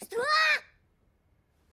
Что?